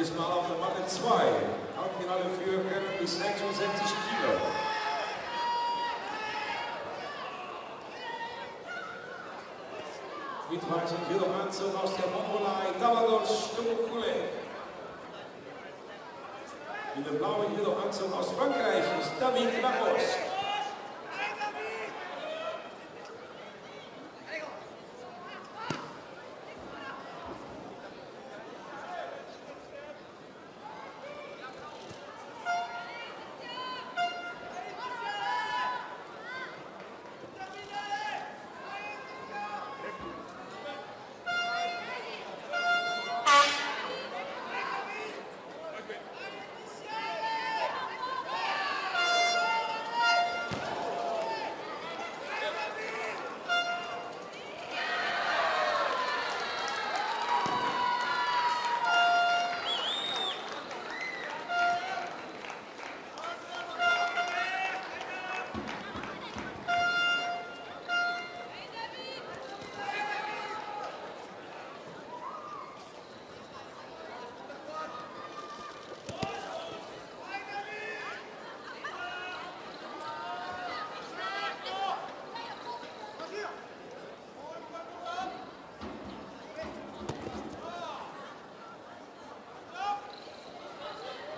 Diesmal auf der Matte 2. Halbfinale für Herren bis 66 Kilo. Mit weißem Judo-Anzug aus der Mongolei, Davagos Stukule. Mit dem blauen Judo-Anzug aus Frankreich ist David Lagos.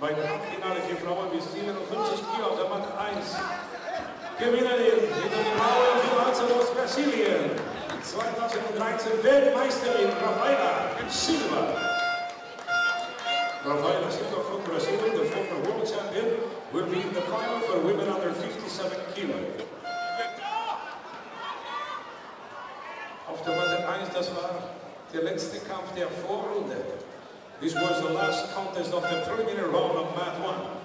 Bei der für Frauen bis 57 Kilo auf der Matte 1. Gewinnerin hinter dem blauen Finanzen aus Brasilien. 2013 Weltmeisterin Rafaela Silva. Rafaela Silva from Brazil, the former world champion, will be in the final for women under 57 Kilo. Auf der Matte 1, das war der letzte Kampf der Vorrunde. This was the last contest of the preliminary round of Mat 1.